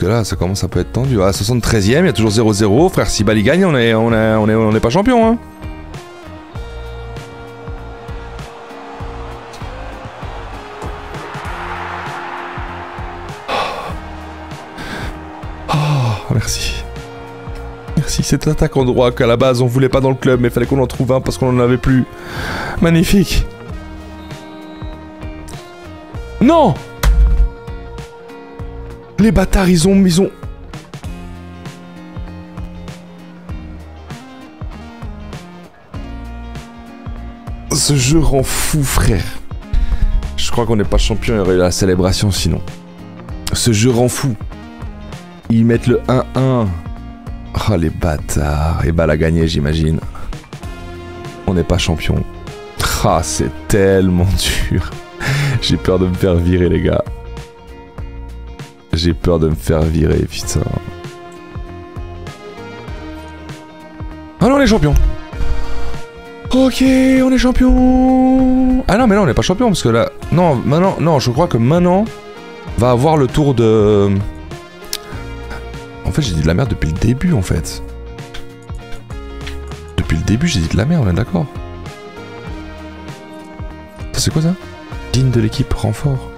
Parce que là, ça commence à peut être tendu. Ah, 73ème, il y a toujours 0-0. Frère, si Bali gagne, on est, on on est, on pas champion, hein. cette attaque en droit qu'à la base on voulait pas dans le club, mais il fallait qu'on en trouve un parce qu'on en avait plus. Magnifique. Non Les bâtards, ils ont... Ils ont... Ce jeu rend fou, frère. Je crois qu'on n'est pas champion, il y aurait eu la célébration sinon. Ce jeu rend fou. Ils mettent le 1-1. Oh les bâtards. Et bah la j'imagine. On n'est pas champion. Ah c'est tellement dur. J'ai peur de me faire virer les gars. J'ai peur de me faire virer, putain. Ah non, on est champion. Ok, on est champion. Ah non, mais là, on n'est pas champion parce que là. Non, maintenant, non, je crois que maintenant va avoir le tour de. En fait, j'ai dit de la merde depuis le début, en fait. Depuis le début, j'ai dit de la merde, on est d'accord. C'est quoi ça? Digne de l'équipe renfort.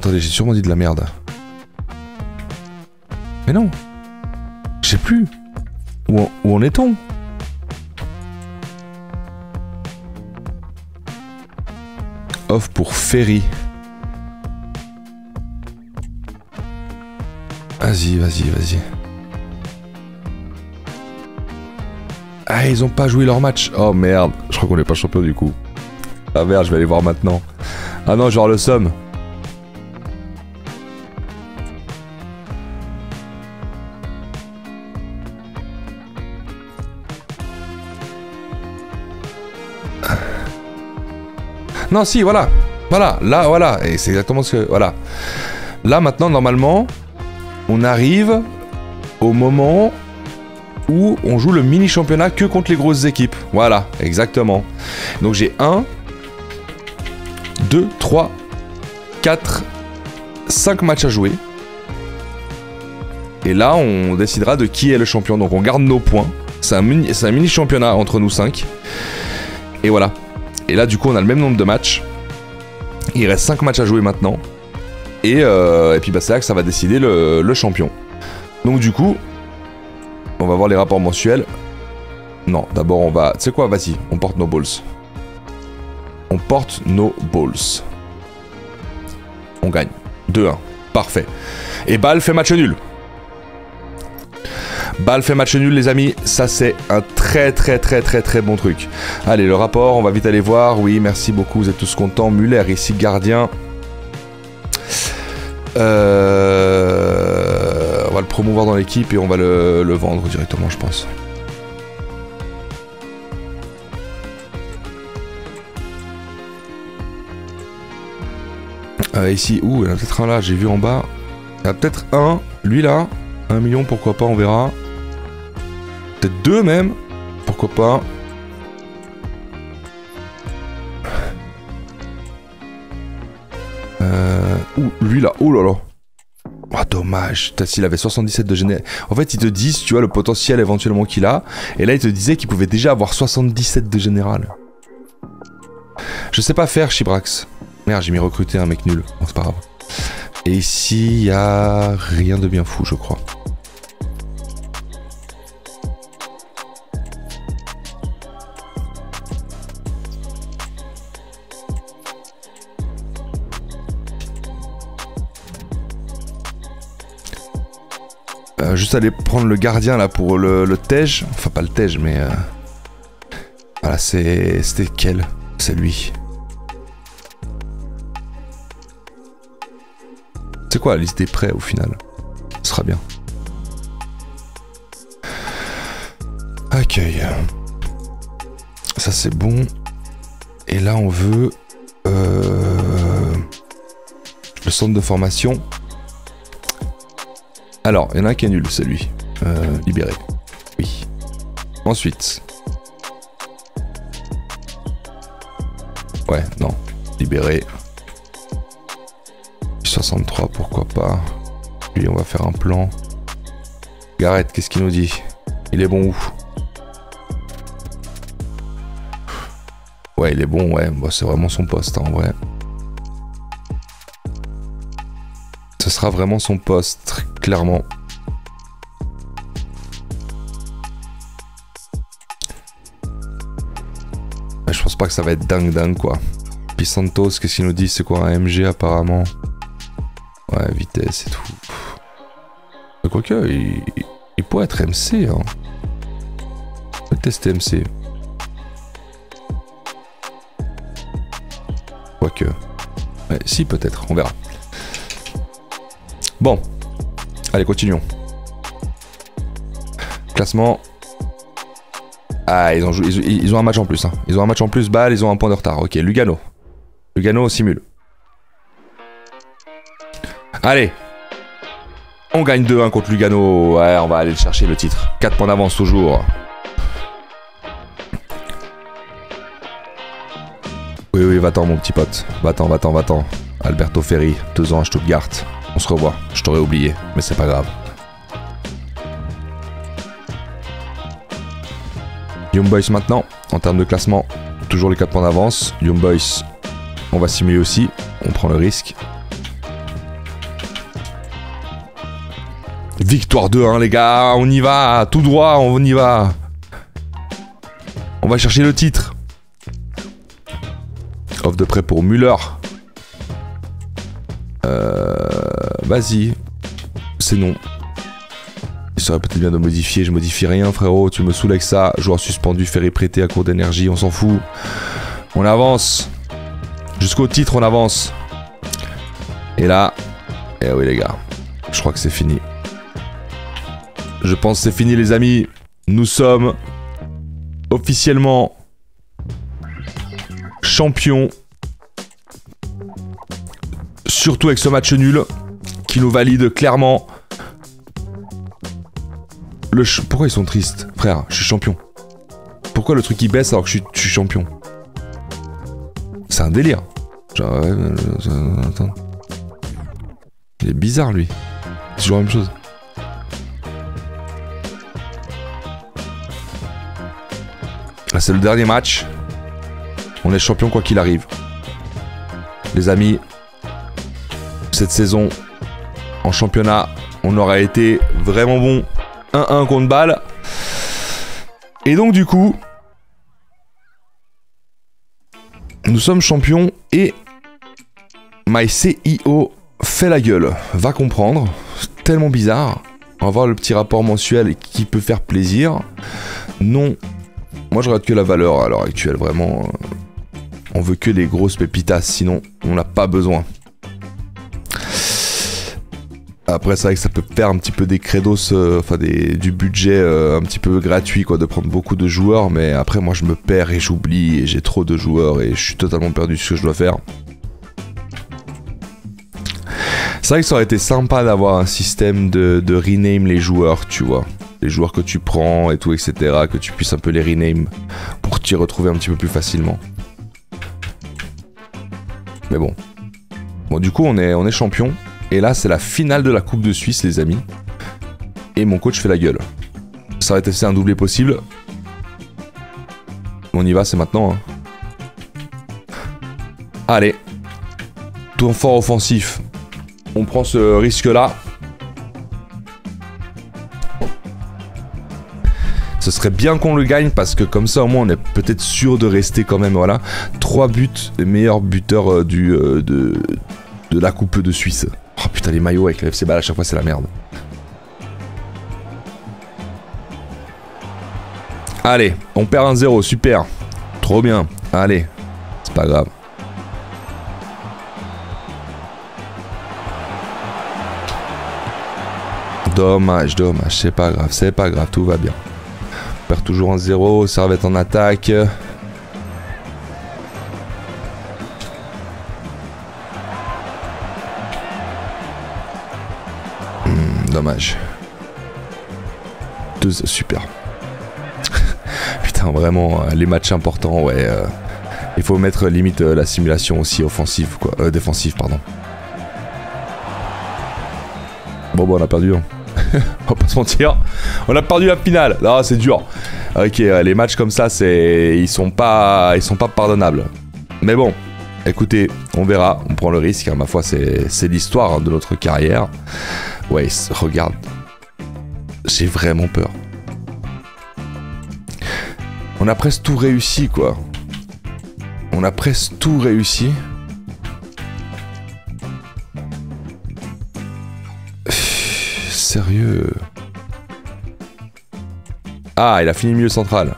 Attendez, j'ai sûrement dit de la merde. Mais non. Je sais plus. Où, où en est-on? Off pour Ferry. Vas-y, vas-y, vas-y. Ah, ils ont pas joué leur match. Oh merde, je crois qu'on est pas champion du coup. Ah merde, je vais aller voir maintenant. Ah non, genre le somme. Non, si, voilà. Voilà, là, voilà. Et c'est exactement ce que... Voilà. Là, maintenant, normalement, on arrive au moment où on joue le mini championnat que contre les grosses équipes. Voilà, exactement. Donc j'ai 1, 2, 3, 4, 5 matchs à jouer. Et là, on décidera de qui est le champion. Donc on garde nos points. C'est un, mini, championnat entre nous 5. Et voilà. Et là, du coup, on a le même nombre de matchs. Il reste 5 matchs à jouer maintenant. Euh, et, puis bah, c'est là que ça va décider le, champion. Donc du coup, on va voir les rapports mensuels. Non, d'abord on va... Tu sais quoi, vas-y, on porte nos balls. On porte nos balls. On gagne. 2-1. Parfait. Et Bâle fait match nul. Bâle fait match nul les amis, ça c'est un très très très très très bon truc. Allez le rapport, on va vite aller voir, oui merci beaucoup, vous êtes tous contents. Muller ici gardien. Euh, on va le promouvoir dans l'équipe et on va le, le vendre directement je pense. Euh, ici, ouh, il y en a peut-être un là, j'ai vu en bas. Il y en a peut-être un, lui là. Un million, pourquoi pas, on verra. Peut-être deux même. Pourquoi pas. Euh, ouh, lui là, oh là là. Oh, dommage. S'il avait 77 de général. En fait, ils te disent, tu vois, le potentiel éventuellement qu'il a. Et là, ils te disaient qu'il pouvait déjà avoir 77 de général. Je sais pas faire, Chibrax. Merde, j'ai mis recruter un mec nul. Bon, c'est pas grave. Et ici, il y a rien de bien fou, je crois. Euh, juste aller prendre le gardien là pour le, le Tej. Enfin, pas le Tej, mais. Euh... Voilà, c'est. C'était quel? C'est lui. C'est quoi la liste des prêts au final? Ce sera bien. Accueil. Ça c'est bon. Et là on veut euh, le centre de formation. Alors, il y en a un qui est nul, c'est lui. Euh, libéré. Oui. Ensuite. Ouais, non. Libéré. 63, pourquoi pas. Lui, on va faire un plan. Gareth, qu'est-ce qu'il nous dit? Il est bon où? Ouais, il est bon, ouais. Bah, c'est vraiment son poste, hein, en vrai. Ce sera vraiment son poste, clairement. je pense pas que ça va être dingue dingue quoi. Puis Santos, qu'est-ce qu'il nous dit? C'est quoi un MG apparemment? Ouais, vitesse et tout. Quoique, il, il pourrait être MC. Hein. On va tester MC. Quoique. Ouais, si, peut-être. On verra. Bon. Allez, continuons. Classement. Ah, ils ont, joué, ils, ont un match en plus. Hein. Ils ont un match en plus, balle, ils ont un point de retard. Ok, Lugano. Lugano simule. Allez. On gagne 2-1 contre Lugano. Ouais, on va aller chercher le titre. 4 points d'avance toujours. Oui, oui, va-t'en, mon petit pote. Va-t'en, va-t'en, va-t'en. Alberto Ferri, 2 ans à Stuttgart. On se revoit. Je t'aurais oublié, mais c'est pas grave. Young Boys maintenant, en termes de classement, toujours les 4 points d'avance. Young Boys, on va simuler aussi. On prend le risque. Victoire 2-1 les gars, on y va, tout droit, on y va. On va chercher le titre. Offre de prêt pour Müller. Vas-y. C'est non. Il serait peut-être bien de modifier. Je modifie rien, frérot. Tu me saoules avec ça. Joueur suspendu, ferré prêté à court d'énergie. On s'en fout. On avance. Jusqu'au titre, on avance. Et là. Eh oui, les gars. Je crois que c'est fini. Je pense que c'est fini les amis. Nous sommes officiellement champions. Surtout avec ce match nul qui nous valide clairement. Le Pourquoi ils sont tristes Frère, je suis champion. Pourquoi le truc il baisse alors que je suis, champion? C'est un délire. Genre. Il est bizarre lui. C'est toujours la même chose. c'est le dernier match. On est champion quoi qu'il arrive. Les amis, cette saison en championnat, on aurait été vraiment bon 1-1 contre balle. Et donc du coup, nous sommes champions et My CEO fait la gueule. Va comprendre. Tellement bizarre. On va voir le petit rapport mensuel qui peut faire plaisir. Non. Moi je regarde que la valeur à l'heure actuelle, vraiment. On veut que les grosses pépitas, sinon on n'a pas besoin. Après, c'est vrai que ça peut faire un petit peu des credos, enfin du budget euh, un petit peu gratuit, quoi, de prendre beaucoup de joueurs. Mais après, moi, je me perds et j'oublie et j'ai trop de joueurs et je suis totalement perdu sur ce que je dois faire. C'est vrai que ça aurait été sympa d'avoir un système de, de, rename les joueurs, tu vois. Les joueurs que tu prends et tout, etc. Que tu puisses un peu les rename pour t'y retrouver un petit peu plus facilement. Mais bon. Bon, du coup, on est, on est champion. Et là, c'est la finale de la Coupe de Suisse, les amis. Et mon coach fait la gueule. Ça aurait été un doublé possible. On y va, c'est maintenant. Hein. Allez. Tour fort offensif. On prend ce risque-là. Ce serait bien qu'on le gagne parce que comme ça au moins on est peut-être sûr de rester quand même. Voilà. 3 buts, les meilleurs buteurs euh, du, euh, de la Coupe de Suisse. Putain, les maillots avec le FC à chaque fois, c'est la merde. Allez, on perd un 0, super. Trop bien. Allez, c'est pas grave. Dommage, dommage, c'est pas grave, c'est pas grave, tout va bien. On perd toujours un 0, être en attaque. Dommage. Deux, super. Putain, vraiment, euh, les matchs importants, ouais. Euh, il faut mettre limite euh, la simulation aussi offensive, quoi. défensive, pardon. Bon, bon, on a perdu. Hein. on va pas se mentir. On a perdu la finale. Là, c'est dur. Ok, les matchs comme ça, ils sont pas, sont pas pardonnables. Mais bon, écoutez, on verra. On prend le risque. Hein. Ma foi, c'est l'histoire hein, de notre carrière. Ouais, regarde. J'ai vraiment peur. On a presque tout réussi, quoi. On a presque tout réussi. Sérieux. Ah, il a fini milieu central.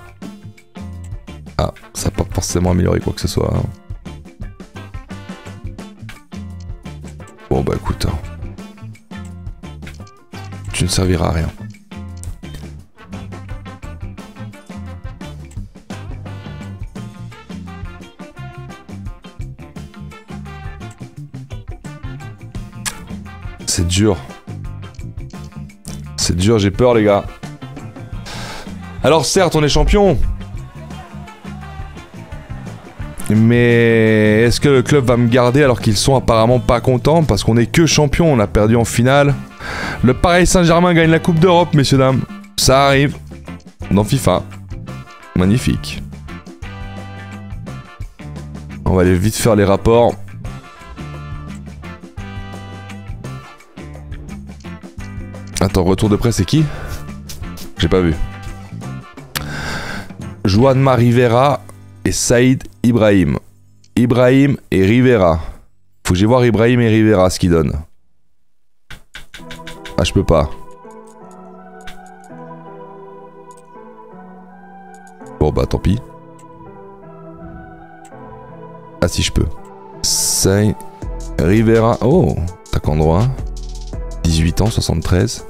Ah, ça n'a pas forcément amélioré quoi que ce soit. Hein. Servira à rien. C'est dur. C'est dur, j'ai peur les gars. Alors certes, on est champion. Mais est-ce que le club va me garder alors qu'ils sont apparemment pas contents parce qu'on est que champion, on a perdu en finale? Le Paris Saint-Germain gagne la Coupe d'Europe, messieurs, dames. Ça arrive. Dans FIFA. Magnifique. On va aller vite faire les rapports. Attends, retour de presse, c'est qui? J'ai pas vu. Juanma Rivera et Saïd Ibrahim. Ibrahim et Rivera. Faut que j'aille voir Ibrahim et Rivera ce qu'ils donnent. Ah, je peux pas. Bon, bah tant pis. Ah, si je peux. Saint Rivera. Oh, attaquant droit. 18 ans, 73.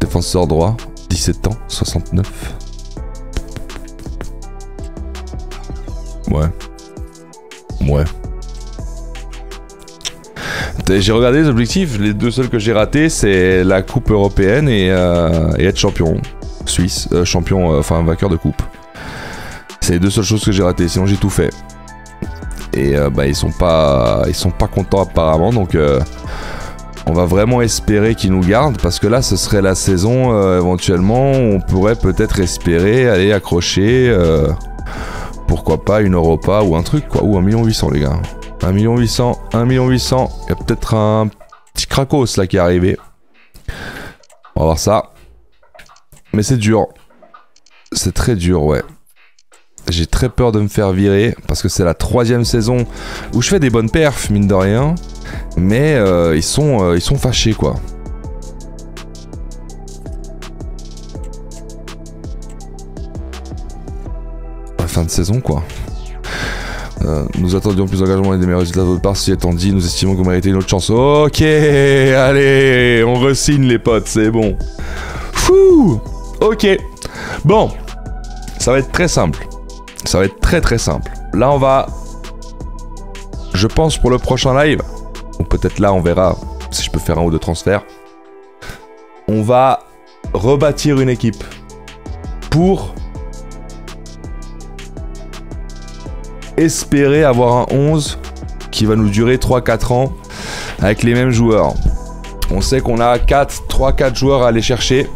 Défenseur droit, 17 ans, 69. Ouais. Ouais. J'ai regardé les objectifs, les deux seuls que j'ai ratés, c'est la coupe européenne et, euh, être champion suisse, euh, champion, euh, enfin vainqueur de coupe. C'est les deux seules choses que j'ai ratées, sinon j'ai tout fait. Et bah ils sont pas, ils sont pas contents apparemment, donc on va vraiment espérer qu'ils nous gardent parce que là ce serait la saison éventuellement où on pourrait peut-être espérer aller accrocher, pourquoi pas une Europa ou un truc quoi, ou un million 800 les gars. 1 million 800, 1 million 800. Il y a peut-être un petit Krakos là qui est arrivé. On va voir ça. Mais c'est dur. C'est très dur, ouais. J'ai très peur de me faire virer parce que c'est la troisième saison où je fais des bonnes perfs, mine de rien. Mais euh, ils, sont, euh, ils sont fâchés, quoi. Fin de saison, quoi. Euh, nous attendions plus d'engagement et des meilleurs résultats de votre part. Si étant dit, nous estimons que vous méritez une autre chance. Ok, allez, on resigne les potes, c'est bon. Fou Ok. Bon, ça va être très simple. Ça va être très très simple. Là, on va... Je pense pour le prochain live, ou peut-être là, on verra si je peux faire un ou deux transferts. On va rebâtir une équipe pour espérer avoir un 11 qui va nous durer 3-4 ans avec les mêmes joueurs. On sait qu'on a 4, 3-4 joueurs à aller chercher.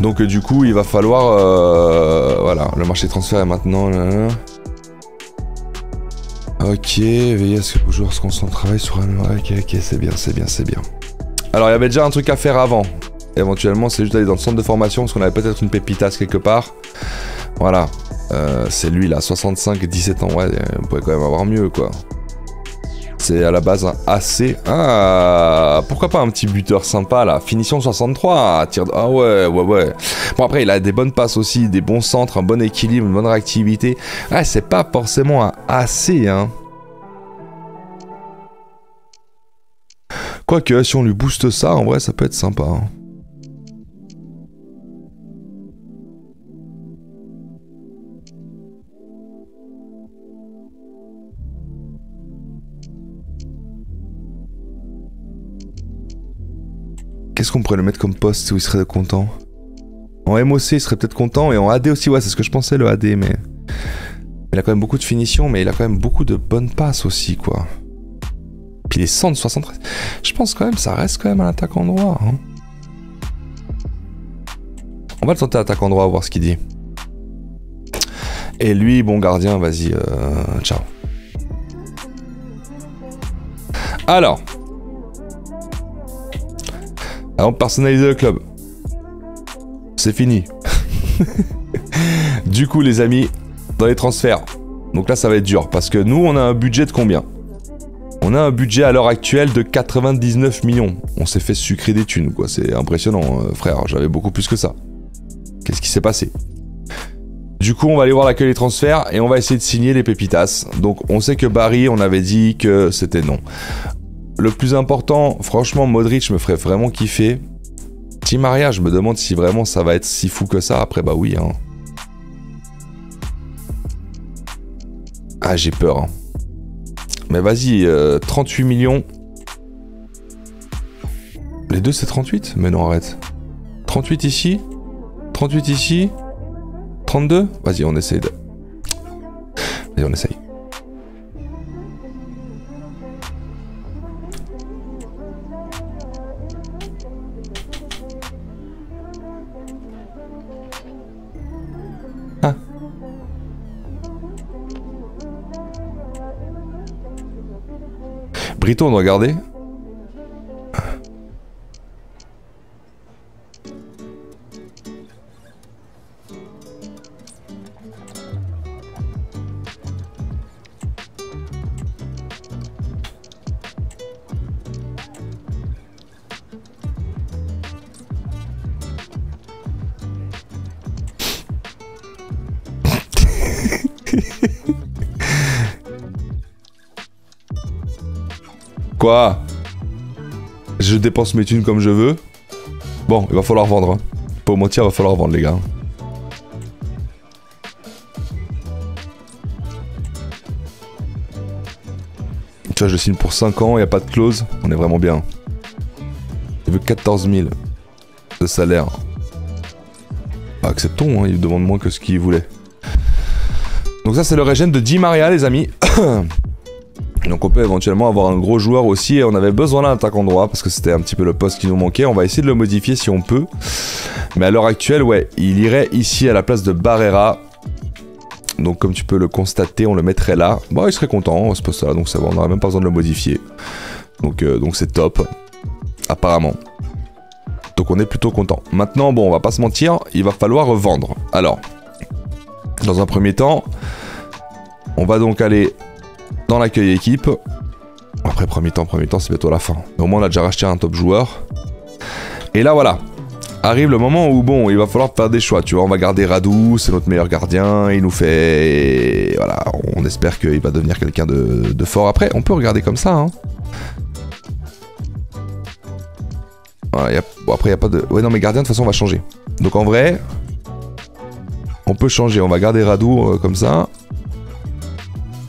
Donc du coup, il va falloir... Euh, voilà, le marché de transfert est maintenant... Ok, veillez à ce que vos joueurs se concentrent travail sur un... Ok, ok, c'est bien, c'est bien, c'est bien. Alors, il y avait déjà un truc à faire avant. Éventuellement, c'est juste d'aller dans le centre de formation, parce qu'on avait peut-être une pépitas quelque part. Voilà. Euh, c'est lui là, 65, 17 ans. Ouais, on pourrait quand même avoir mieux quoi. C'est à la base un AC. Ah, pourquoi pas un petit buteur sympa là Finition 63, tir Ah ouais, ouais, ouais. Bon après, il a des bonnes passes aussi, des bons centres, un bon équilibre, une bonne réactivité. Ah, c'est pas forcément un AC, hein. Quoique, si on lui booste ça, en vrai, ça peut être sympa. Hein. Qu'est-ce qu'on pourrait le mettre comme poste où il serait content? En MOC, il serait peut-être content. Et en AD aussi, ouais, c'est ce que je pensais, le AD. Mais il a quand même beaucoup de finition, mais il a quand même beaucoup de bonnes passes aussi, quoi. Puis les 173. Je pense quand même, ça reste quand même un attaquant droit. Hein. On va le tenter attaquant droit, voir ce qu'il dit. Et lui, bon gardien, vas-y, euh, ciao. Alors, on personnaliser le club. C'est fini. du coup, les amis, dans les transferts. Donc là, ça va être dur parce que nous, on a un budget de combien? On a un budget à l'heure actuelle de 99 millions. On s'est fait sucrer des thunes, quoi. C'est impressionnant, euh, frère. J'avais beaucoup plus que ça. Qu'est-ce qui s'est passé? Du coup, on va aller voir l'accueil des transferts et on va essayer de signer les pépitas. Donc, on sait que Barry, on avait dit que c'était non. Le plus important, franchement, Modric me ferait vraiment kiffer. Petit Maria, je me demande si vraiment ça va être si fou que ça. Après, bah oui. Hein. Ah, j'ai peur. Hein. Mais vas-y, 38 euh, millions. Les deux, c'est 38 Mais non, arrête. 38 ici? 38 ici? 32 Vas-y, on essaye de... Vas-y, on essaye. Brito, on doit regarder. Dépense mes thunes comme je veux. Bon, il va falloir vendre. Hein. Pour mentir, il va falloir vendre, les gars. Tu vois, je signe pour 5 ans, il n'y a pas de clause. On est vraiment bien. Il veut 14 000 de salaire. Bah, acceptons, hein, il demande moins que ce qu'il voulait. Donc ça, c'est le régène de Di Maria, les amis. Donc on peut éventuellement avoir un gros joueur aussi et on avait besoin d'un attaquant droit parce que c'était un petit peu le poste qui nous manquait. On va essayer de le modifier si on peut. Mais à l'heure actuelle, ouais, il irait ici à la place de Barrera. Donc comme tu peux le constater, on le mettrait là. Bon, il serait content ce poste-là, donc ça va, on n'aurait même pas besoin de le modifier. Donc euh, donc c'est top. Apparemment. Donc on est plutôt content. Maintenant, bon, on va pas se mentir, il va falloir vendre. Alors, dans un premier temps, on va donc aller dans l'accueil équipe. Après, premier temps, premier temps, c'est bientôt la fin. au moins, on a déjà racheté un top joueur. Et là, voilà. Arrive le moment où, bon, il va falloir faire des choix. Tu vois, on va garder Radou, c'est notre meilleur gardien. Il nous fait. Voilà, on espère qu'il va devenir quelqu'un de, de, fort. Après, on peut regarder comme ça, hein. Bon, après, il n'y a pas de... Ouais, non, mais gardien, de toute façon, on va changer. Donc, en vrai, on peut changer. On va garder Radou euh, comme ça.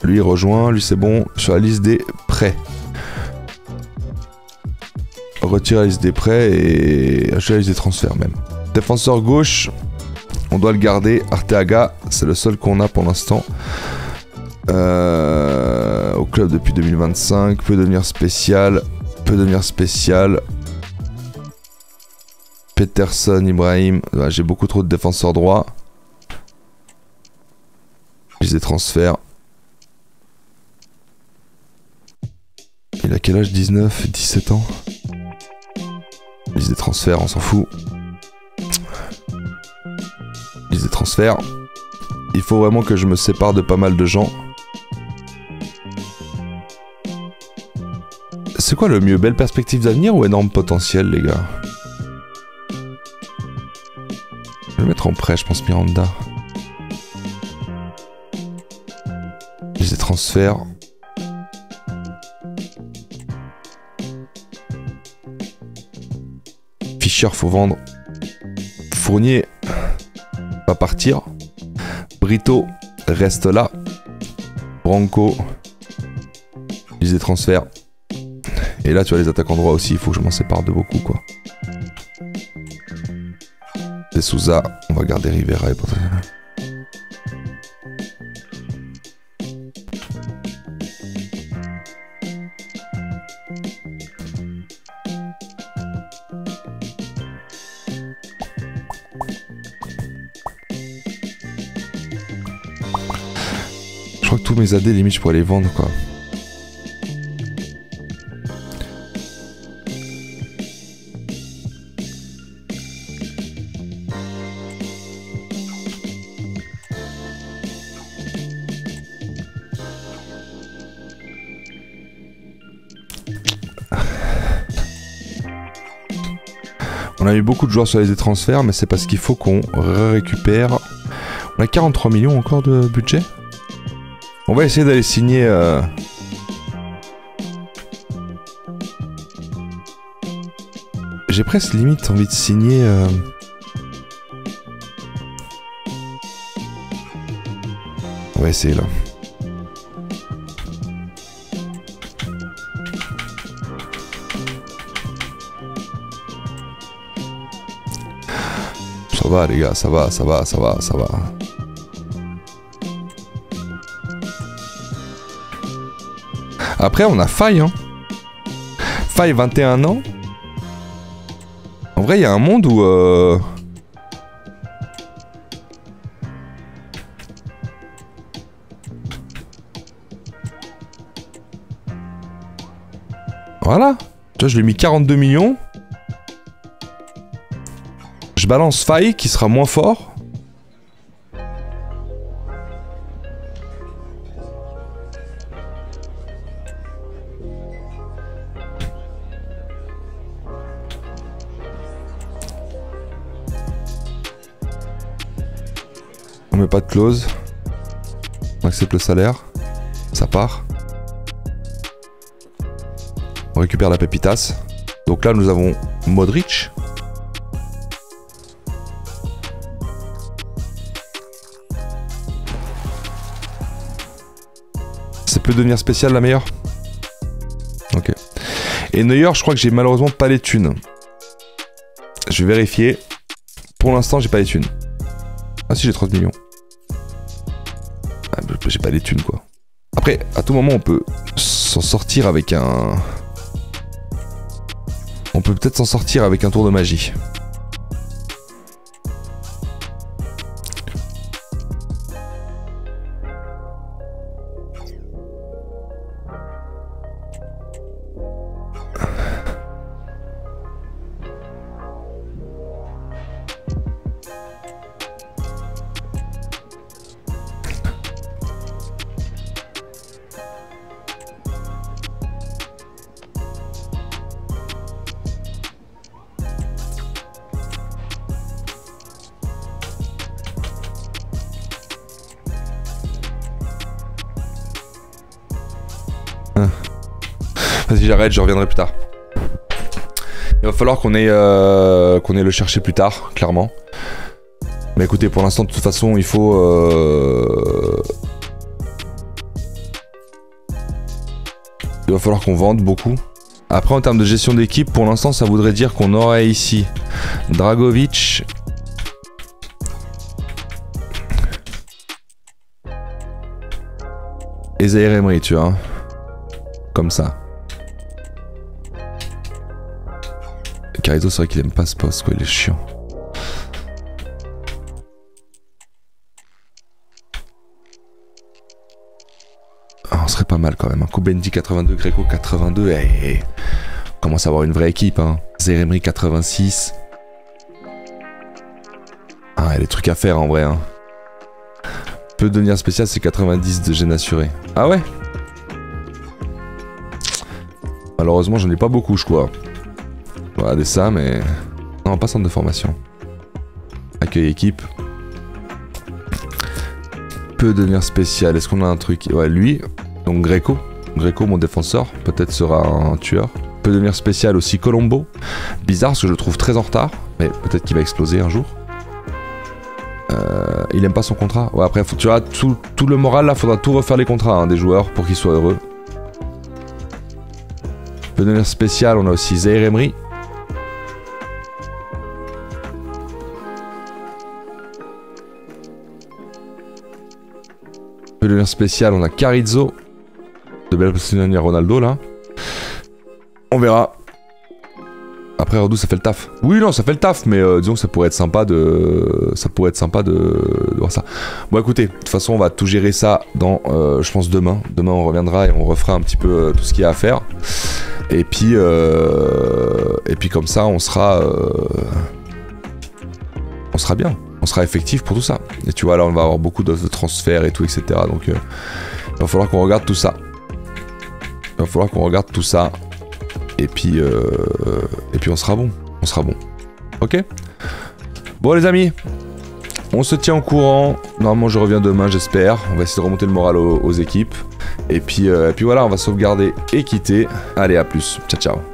Lui, rejoint. Lui, c'est bon. Sur la liste des prêts. Retire la liste des prêts et acheter la liste des transferts, même. Défenseur gauche, on doit le garder. Arteaga, c'est le seul qu'on a pour l'instant. Euh, au club depuis 2025. Peut devenir spécial. Peut devenir spécial. Peterson, Ibrahim. J'ai beaucoup trop de défenseurs droits. J'ai des transferts. A quel âge 19 17 ans? Liste des transferts, on s'en fout. Liste des transferts. Il faut vraiment que je me sépare de pas mal de gens. C'est quoi le mieux? Belle perspective d'avenir ou énorme potentiel, les gars? Je vais mettre en prêt, je pense, Miranda. Les transferts. Faut vendre. Fournier va partir. Brito reste là. Branco. Les transferts. Et là, tu as les attaques en droit aussi. Il faut que je m'en sépare de beaucoup, quoi. Souza, on va garder Rivera et crois que tous mes AD limite je pourrais les vendre quoi. On a eu beaucoup de joueurs sur les transferts, mais c'est parce qu'il faut qu'on récupère. On a 43 millions encore de budget? On va essayer d'aller signer. Euh, J'ai presque limite envie de signer. Euh, On va essayer là. Ça va les gars, ça va, ça va, ça va, ça va. Après on a Faille hein. Faille 21 ans. En vrai il y a un monde où... Euh... Voilà. Je lui ai mis 42 millions balance faille qui sera moins fort. Pas de clause. On accepte le salaire. Ça part. On récupère la pépitas. Donc là, nous avons Modric. devenir spécial la meilleure? Ok. Et Neuer, je crois que j'ai malheureusement pas les thunes. Je vais vérifier. Pour l'instant, j'ai pas les thunes. Ah si, j'ai 30 millions. Pas thunes, quoi. Après, à tout moment, on peut s'en sortir avec un... On peut peut-être s'en sortir avec un tour de magie. Je reviendrai plus tard. Il va falloir qu'on ait, euh, qu'on ait le chercher plus tard, clairement. Mais écoutez, pour l'instant, de toute façon, il faut... Euh... Il va falloir qu'on vende beaucoup. Après, en termes de gestion d'équipe, pour l'instant, ça voudrait dire qu'on aurait ici Dragovic. Et Zaire tu vois. Comme ça. C'est vrai qu'il aime pas ce poste, quoi, il est chiant. Ah, on serait pas mal quand même. Kubendi 82, Greco 82. et On commence à avoir une vraie équipe. Hein. Zeremri 86. Ah, il y a des trucs à faire en vrai. Hein. Peut devenir spécial, c'est 90 de gène assuré. Ah ouais? Malheureusement, j'en ai pas beaucoup, je crois. Des ça, mais... Non, pas centre de formation. Accueil équipe. Peut devenir spécial. Est-ce qu'on a un truc? Ouais, lui, donc Greco. Greco, mon défenseur, peut-être sera un tueur. Peut devenir spécial aussi Colombo. Bizarre parce que je le trouve très en retard, mais peut-être qu'il va exploser un jour. Euh, il aime pas son contrat. Ouais, après, tu vois, tout, le moral là, faudra tout refaire les contrats hein, des joueurs pour qu'ils soient heureux. Peut devenir spécial, on a aussi Zaire Emery. Spécial, on a Carizzo de Belle Ronaldo là. On verra. Après Redou ça fait le taf. Oui non ça fait le taf mais euh, disons que ça pourrait être sympa de ça pourrait être sympa de, voir ça. Bon écoutez, de toute façon on va tout gérer ça dans euh, je pense demain. Demain on reviendra et on refera un petit peu euh, tout ce qu'il y a à faire. Et puis et puis comme ça on sera on sera bien. On sera effectif pour tout ça. Et tu vois là on va avoir beaucoup de transferts et tout etc. Donc il va falloir qu'on regarde tout ça. Il va falloir qu'on regarde tout ça. Et puis, euh, et puis on sera bon. On sera bon. Ok? Bon les amis, on se tient au courant. Normalement je reviens demain j'espère. On va essayer de remonter le moral aux, équipes. Et puis, euh, et puis voilà, on va sauvegarder et quitter. Allez à plus. Ciao ciao.